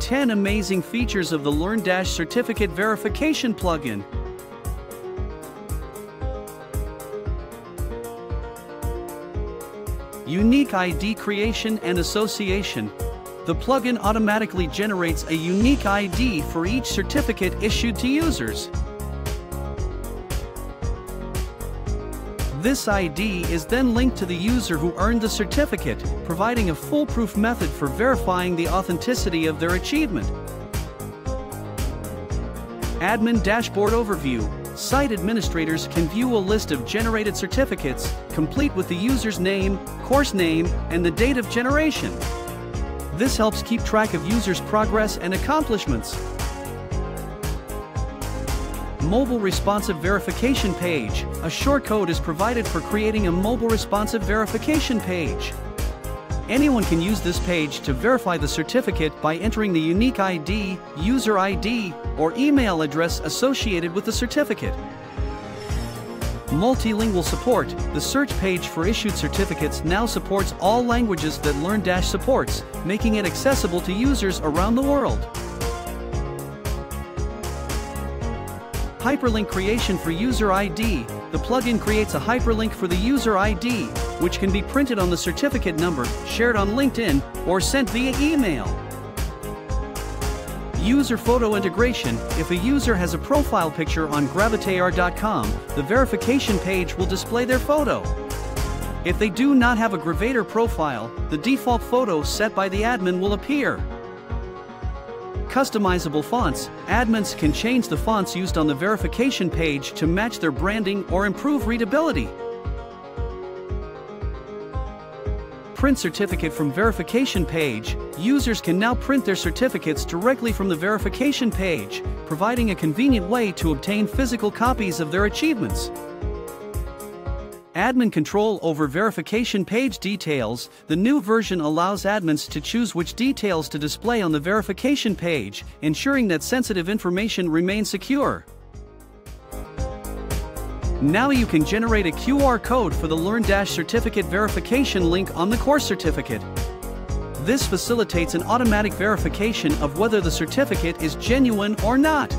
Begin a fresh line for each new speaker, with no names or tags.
10 amazing features of the LearnDash Certificate Verification plugin. Unique ID creation and association. The plugin automatically generates a unique ID for each certificate issued to users. This ID is then linked to the user who earned the certificate, providing a foolproof method for verifying the authenticity of their achievement. Admin Dashboard Overview Site administrators can view a list of generated certificates, complete with the user's name, course name, and the date of generation. This helps keep track of users' progress and accomplishments. Mobile Responsive Verification Page. A shortcode is provided for creating a mobile responsive verification page. Anyone can use this page to verify the certificate by entering the unique ID, user ID, or email address associated with the certificate. Multilingual support. The search page for issued certificates now supports all languages that LearnDash supports, making it accessible to users around the world. Hyperlink creation for user ID. The plugin creates a hyperlink for the user ID, which can be printed on the certificate number, shared on LinkedIn, or sent via email. User photo integration. If a user has a profile picture on Gravatar.com, the verification page will display their photo. If they do not have a Gravatar profile, the default photo set by the admin will appear. Customizable fonts. Admins can change the fonts used on the verification page to match their branding or improve readability. Print certificate from verification page. Users can now print their certificates directly from the verification page, providing a convenient way to obtain physical copies of their achievements. Admin control over verification page details. The new version allows admins to choose which details to display on the verification page, ensuring that sensitive information remains secure. Now you can generate a QR code for the LearnDash certificate verification link on the course certificate. This facilitates an automatic verification of whether the certificate is genuine or not.